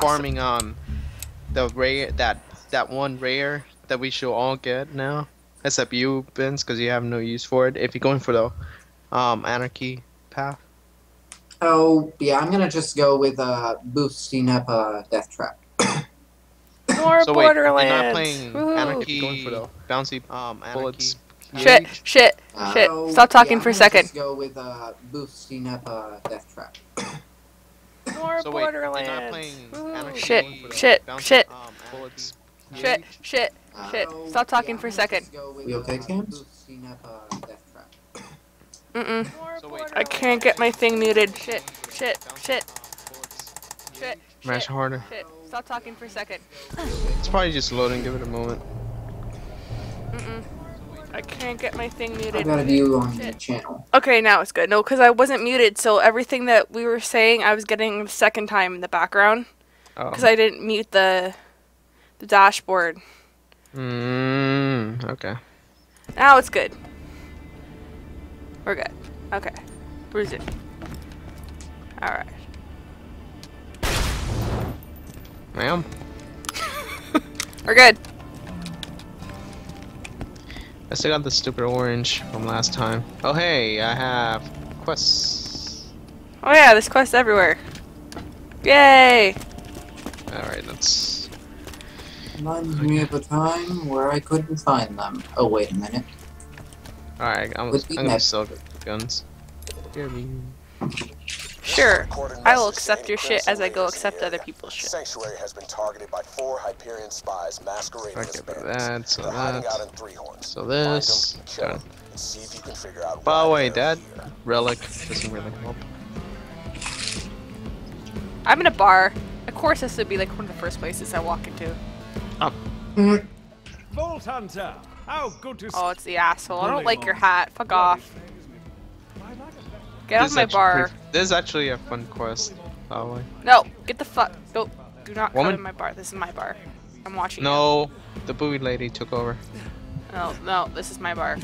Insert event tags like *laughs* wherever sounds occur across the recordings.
farming um the rare that that one rare that we should all get now. Except you, Vince, because you have no use for it. If you're going for the um anarchy path. Oh, yeah, I'm gonna just go with uh, boosting up uh, Death Trap. *coughs* More So wait, you're not playing Woohoo. anarchy. Going for the bouncy um bullets. Shit, shit, Uh, shit. oh, Stop talking yeah, for a I'm gonna second. Just go with uh, boosting up uh, Death Trap. *coughs* More So wait, Borderlands. not playing Woohoo. anarchy. Shit, going for the shit, shit, um, bullets. shit, shit. Uh, Shit, stop talking yeah, for a I'm gonna second. just go with, uh, uh, We okay, Cams? Boosting up uh, Death Trap. Mm-mm. So I can't get my thing muted. Shit, shit, shit, shit, Smash shit, harder. shit. Stop talking for a second. It's probably just loading. Give it a moment. Mm-mm. I can't get my thing muted. I muted. got a view on the channel. Okay, now it's good. No, because I wasn't muted, so everything that we were saying, I was getting the second time in the background Oh. because I didn't mute the the dashboard. Mm, okay. Now it's good. We're good. Okay. Bruise it. Alright. Ma'am. We're good. *laughs* I still got the stupid orange from last time. Oh hey, I have quests. Oh yeah, there's quests everywhere. Yay! Alright, let's. Reminds me of a time where I couldn't find them. Oh, wait a minute. Alright, I'm, I'm gonna next. sell the guns. Dear me. Sure. I will accept your shit as I go accept other people's shit. Sanctuary has been targeted by four Hyperion spies masquerading as get rid bandits. that, so that. out in Three Horns. So this. them, kill Got them, and see if you can figure out By the way, that here. relic doesn't really help. I'm in a bar. Of course, this would be like one of the first places I walk into. Oh. Vault Hunter! How good to Oh, it's the asshole. I don't like your hat. Fuck off. Get off This my bar. pretty- This is actually a fun quest. By the way. No, get the fuck. Don't. Do not come Woman? in my bar. This is my bar. I'm watching. No, the booby lady took over. You. No, no, this is my bar.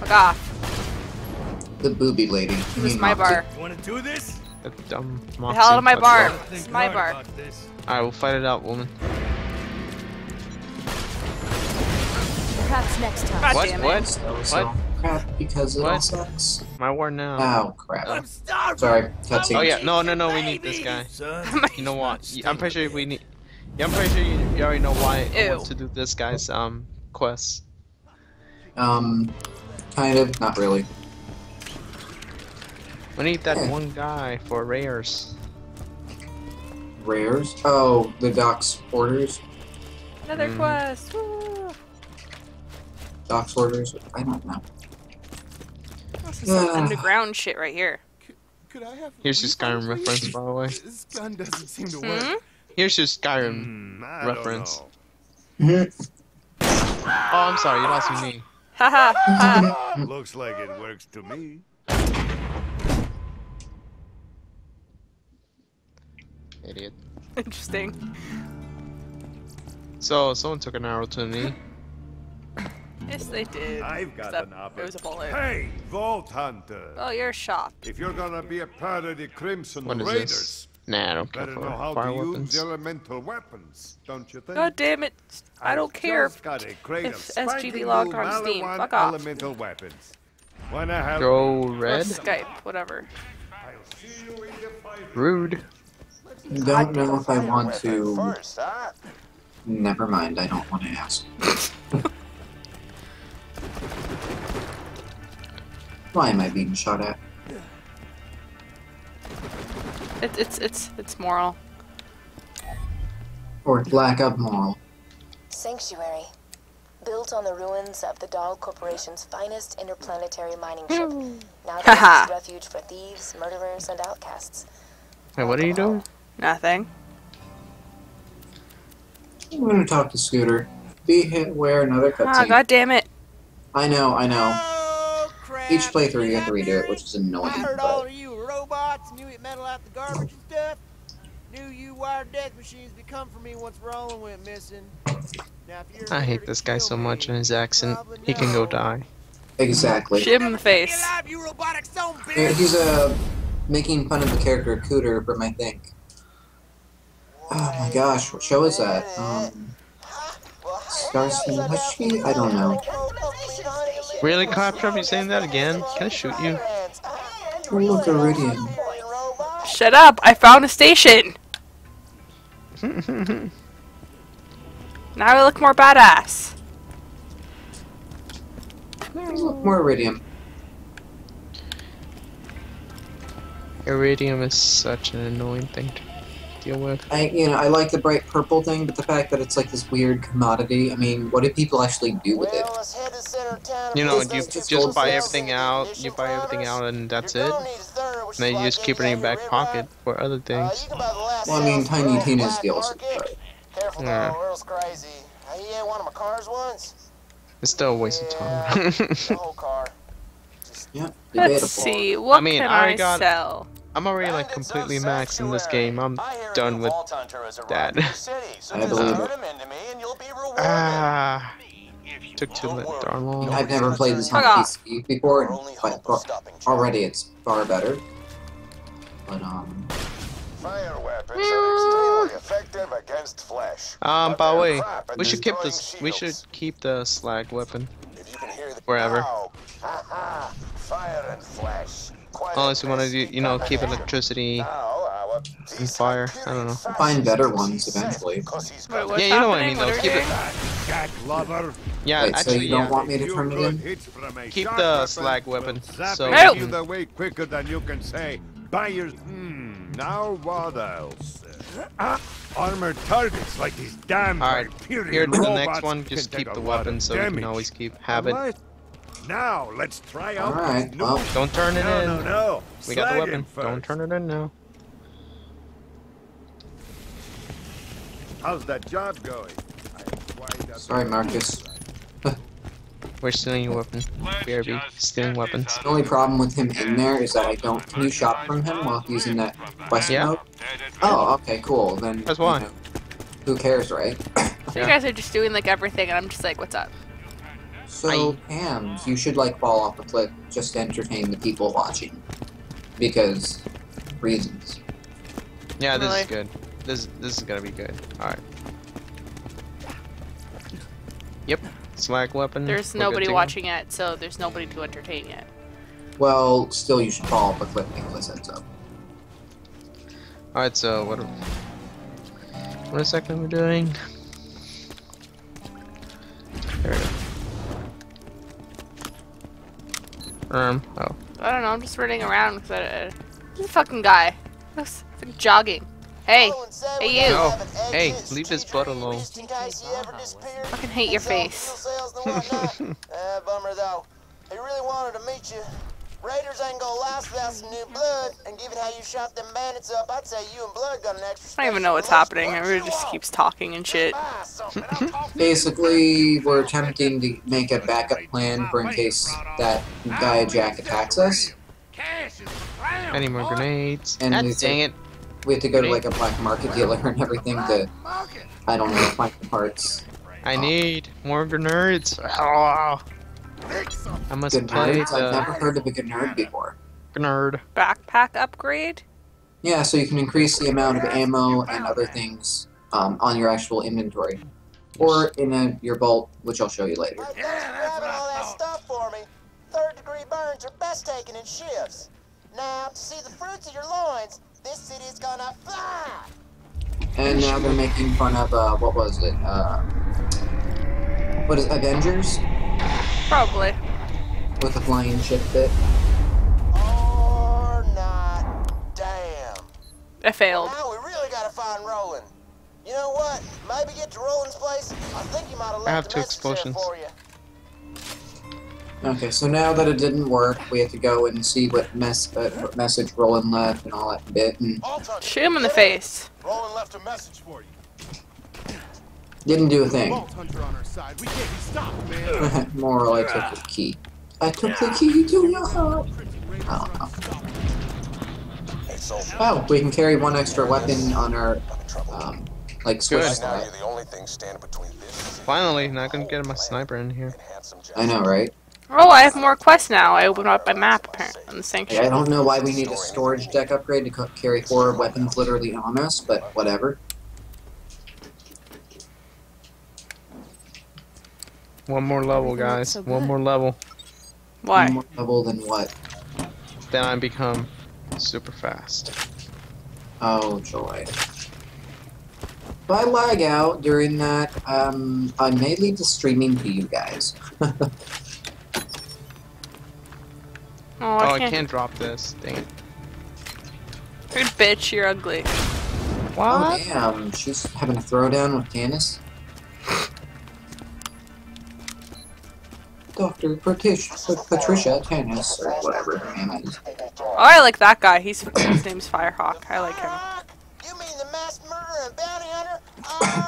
Fuck off. The booby lady. You This is my bar. You wanna do this? The dumb The Moxxi. hell out of my bar. you. This is my bar. about. Alright, we'll fight it out, woman. Perhaps next time. What? damn it. What? So, so What? Crap because it all What? sucks. My war now. Oh crap. I'm starving! Sorry, cutscene. Oh yeah, no, no, no, we need this guy. *laughs* You know what? I'm pretty sure we need. Yeah, I'm pretty sure you, you already know why I want to do this guy's um quest. Um, kind of, not really. We need that Yeah. one guy for rares. Rares. Oh, the Doc's orders. Another Mm. quest. Woo. Doc's orders. I don't know. This is some Yeah. underground shit right here. Could I have Here's your Skyrim reference, by the way. *laughs* This gun doesn't seem to Hmm? work. Here's your Skyrim. Hmm, I don't reference. know. *laughs* Oh, I'm sorry, you lost your knee. Haha. ha. *laughs* Looks like it works to me. Idiot. Interesting. So, someone took an arrow to the knee. Yes, they did. I've got Except an op. It was a bullet. Hey, Vault Hunter! Oh, you're shot. If you're gonna be a part of the Crimson What is Raiders, this? Nah, I don't care better for know how to weapons. use elemental weapons, don't you think? God damn it. I don't I've care. just got a crate if of SGB logged on Steam. Fuck off. elemental weapons. Wanna help? Go Or red. Skype, whatever. I'll see you in the. Rude. Don't know if I want to. First, huh? Never mind. I don't want to ask. *laughs* Why am I being shot at? It, it's it's it's moral. Or lack of moral. Sanctuary. Built on the ruins of the Dahl Corporation's finest interplanetary mining ship. Now *laughs* Haha. it's refuge for thieves, murderers, and outcasts. Hey, what are you doing? Nothing. I'm gonna talk to Scooter. Be hit where another Ah, cutscene. god damn it. I know, I know. Crap. Each playthrough you have to redo it, which is I annoying. heard all of you were robots and you metal out the garbage and stuff. Knew you wired death machines would come for me once Roland went missing. Now, if you're I hate this guy so me, much and his accent. He can go die. exactly. Shit him in the face. alive, you robotic son of a Yeah. He's uh making fun of the character Cooter from I think. Oh my gosh, what show is that? Um, Starsky and Hutchie? I don't know. Really, Claptrap? You saying that again? Can I shoot you? Look, Iridium. Shut up! I found a station! *laughs* Now I look more badass. Look, more Iridium. Iridium is such an annoying thing to deal with. I, you know, I like the bright purple thing, but the fact that it's like this weird commodity. I mean, what do people actually do with it? Well, let's head to the center of town. You know, you just just buy everything out, you buy everything out, and that's it. gonna need a third, which And then you just keep it in your back pocket for other Uh, things. you can buy the last Well, I mean, sales Tiny for Tina's black deals. market. Careful Yeah. though, Earl's crazy. He had one of my cars once. It's still a waste of time. The *laughs* whole car. Yeah. Let's see, what mean, can I I, got- sell? I'm already like completely maxed in this game. I'm done with that. I believe it. Ah, took too li- darn long. I've never played this on PC before, but but already it's far better. But um, Fire weapons are extremely effective against flesh. Um, by the way, we should keep destroying this. We should keep the slag weapon. If you can hear the forever. Ow. Ha ha. Fire and flesh. Quite Unless you want to, a you know, keep electricity. Now, and fire, I don't know. Find better ones eventually. Wait, Yeah, you know what I mean, though. Keep we it- doing? Lover. Yeah, Wait, so actually, you don't yeah. want me to turn it in? hits from a Keep the slag weapon, so it No. you the way quicker than you can say. Buyers. Hmm. Now what else? Ah, armored targets like these damn Alright, Hyperion Here to the robots next one, can just keep the weapon so you can always keep have it. Alright. Now let's try out. Alright, this well, Don't turn it no, in. no, no. We got the weapon. him Don't turn it in now. How's that job going? I am sorry, Marcus. We're stealing your weapon. BRB, stealing weapons. The only problem with him in there is that I don't. Can you shop from him while he's in that quest Yeah. mode? Oh, okay, cool. Then That's why. you know, who cares, right? So Yeah. you guys are just doing like everything, and I'm just like, what's up? So, Pam, you should like fall off a cliff just to entertain the people watching, because reasons. Yeah, this Really? is good. This this is gonna be good. All right. Yep. Slag weapon. There's we're nobody to go. watching yet, so there's nobody to entertain yet. Well, still, you should fall off a cliff because heads up. All right. So what? Are, what exactly we're doing? Um. Oh. I don't know. I'm just running around because I, uh, this fucking guy. Looks like jogging. Hey, and say hey you. No. have an exit Hey, leave his butt alone. just in case he ever disappeared. fucking hate your face. fuel sales and whatnot. *laughs* uh, bummer though. He really wanted to meet you. Raiders ain't gonna last without some new blood, and given how you shot them bandits up, I'd say you and Blood got an extra. I don't even know what's happening. Everybody just keeps talking and shit. Buy something, I'll *laughs* talk Basically, we're attempting to make a backup plan for in case that guy Jack attacks us. Any more grenades? And God we dang it! We have to go to like a black market dealer and everything to, I don't know, find the parts. I need more grenades. Oh, I must Good play nerds? I've never heard of a good nerd before. nerd. Backpack upgrade? Yeah, so you can increase the amount of ammo and other things um, on your actual inventory. Or in a, your vault, which I'll show you later. Hey, thanks for grabbing all that stuff for me. Third degree burns are best taken in shifts. Now, to see the fruits of your loins, this city is gonna fly. And now they're making fun of, uh, what was it? Uh, what is Avengers? Probably. With the flying ship bit. Or not. Damn. I failed. Now we really gotta find Roland. You know what? Maybe get to Roland's place. I think he might have left have a two message there explosions. for you. Okay, so now that it didn't work, we have to go and see what mess uh, what message Roland left and all that bit, and Shoot him in the face. Roland left a message for you. Didn't do a thing. Vault Hunter on our side. We can't be stopped, man. *laughs* Moral, I took the key. I took the key to your heart. I don't know. Oh, we can carry one extra weapon on our, I'm in trouble. um, like switch Good. Slot. you're the only thing standing between this Finally, not gonna get my sniper in here. and handsome Jack. I know, right? Oh, I have more quests now. I opened up my map apparently on the Yeah, I don't know why we need a storage deck upgrade to carry four weapons literally on us, but whatever. One more level, guys. One more level. Why? More level than what? Then I become super fast. Oh joy. If I lag out during that, um, I may leave the streaming to you guys. Oh, *laughs* Oh, I I can't. can't drop this. Dang it. You're bitch. You're ugly. Oh damn, she's having a throwdown with Candace. Dr. Patricia, Patricia Candace, or whatever her name is. Oh, I like that guy. He's his name's Firehawk. I like him. You mean the mass murderer and bounty hunter?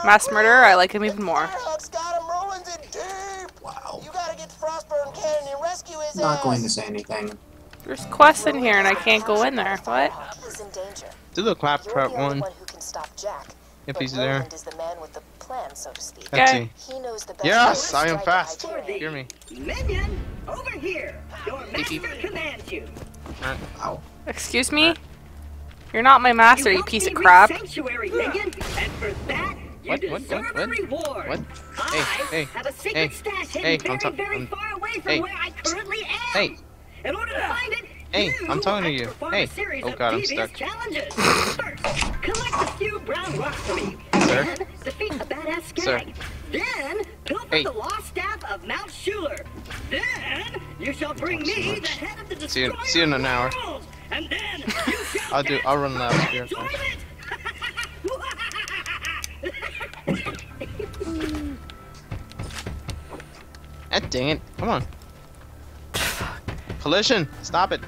*laughs* Mass murderer. I like him even more. Firehawk's got him rolling in deep. Wow. You gotta get Frostburn Canyon and rescue his Not going to say anything. There's quests in here, and I can't go in there. What? He's in danger. Do the claptrap one one who can stop Jack. if he's there. The man with the plan, so to speak. Let's Okay. He knows the best Yes, I am fast. the Hear me. Minion, over here. Your master beep. commands you. Wow. Excuse me? You're not my master, you helped piece of crap. Sanctuary, Minion, and for that, you What, what, deserve what, a what? reward. What? I Hey, hey, have a secret hey, stash hidden hey, very, I'm ta- very I'm- far away from hey. where I currently am. Hey. In order to find it, Hey, I'm talking to you. perform Hey. A series Oh, God, I'm stuck. challenges. First, collect a few brown rocks for me. Sir? Then, defeat a badass Sir. Then, pilfer Hey. the lost staff of Mount Schuler. Then, you shall bring me the head of the See you- destroyer see you in an hour. worlds. And then, you *laughs* shall I'll do- I'll run that and here. enjoy. Ah, *laughs* dang it. Come on. Collision. Stop it.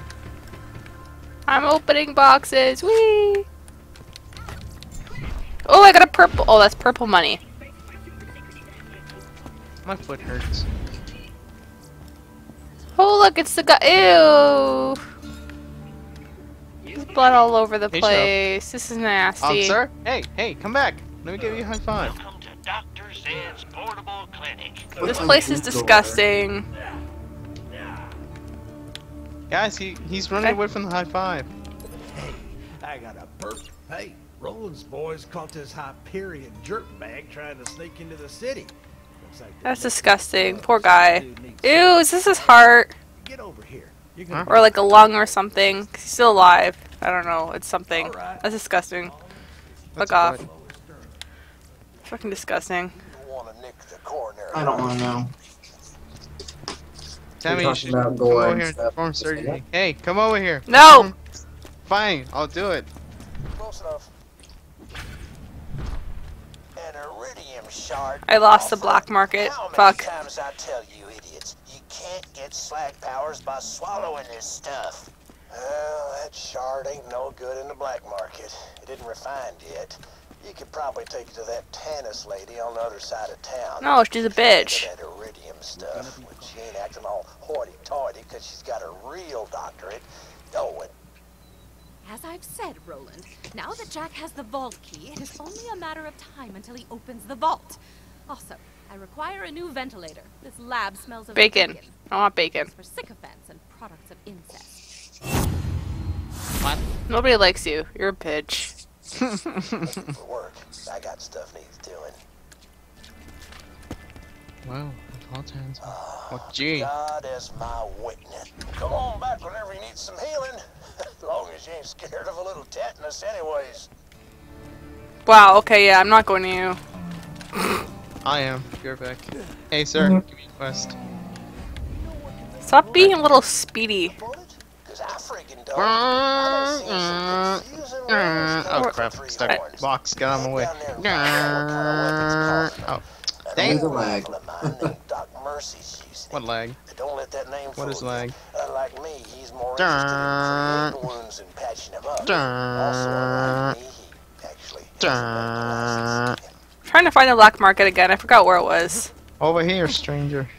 I'm opening boxes. Whee! Oh, I got a purple. Oh, that's purple money. My foot hurts. Oh, look, it's the guy. Ew! There's blood all over the Hey, Shop. place. This is nasty. sir? Hey, hey, come back. Let me give you a high five. Welcome to Dr. Zed's Portable Clinic. This place is disgusting. Guys, he he's running Okay. away from the high five. Hey, I got a perfect pay. Roland's boys caught this Hyperion jerkbag trying to sneak into the city. Looks like That's disgusting. Poor guy. dude needs- Ew, is this his heart? Get over here. Huh? Or like a lung or something. he's still alive. I don't know. It's something. Alright. That's disgusting. That's Fuck off. good. Fucking disgusting. You wanna nick the coronary. I don't want to know. Tammy, We're you should about come over here and perform surgery. Hey, come over here. No! Fine, I'll do it. Close enough. An iridium shard. I lost the black market. Fuck. I tell you idiots, you can't get powers by swallowing this stuff. Well, that shard ain't no good in the black market. It isn't refined yet. You could probably take it to that Tannis lady on the other side of town. No, she's a bitch. That iridium stuff. When she ain't acting all hoity-toity because she's got a real doctorate. Oh, and As I've said, Roland, now that Jack has the vault key, it is only a matter of time until he opens the vault. Also, I require a new ventilator. This lab smells of Bacon. I want bacon. for sycophants and products of incest. What? Nobody likes you. You're a bitch. for work. I got stuff needs doing. Wow, that's all hands. Oh, ah, gee. God is my witness. Come on back whenever you need some healing. As *laughs* long as you ain't scared of a little tetanus anyways. Wow, okay, yeah, I'm not going to you. I am. You're back. Hey, sir, mm-hmm. give me a quest. Stop being a little speedy. Cause I freaking don't. I done seen mm-hmm. some confusing mm-hmm. rumors Oh crap, stuck. Three Horns. Box, get out of my way. Down there in Valley, what kind of weapons causing Oh, them? An dang There's it. a lag. rifle of mine named Doc Mercy's using What it. lag? Don't let that name What is fool you. lag? Unlike uh, me, he's more Dun. interested in wounds and patching them up. Dun. Also, unlike me, he actually has a Dun. license. trying to find the black market again. I forgot where it was. Over here, stranger.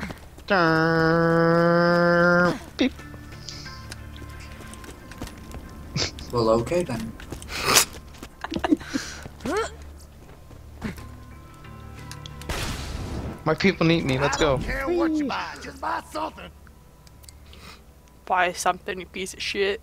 *laughs* Dun. Beep. Well, okay then. *laughs* My people need me. Let's go. Care what you buy, just buy something. Buy something, you piece of shit.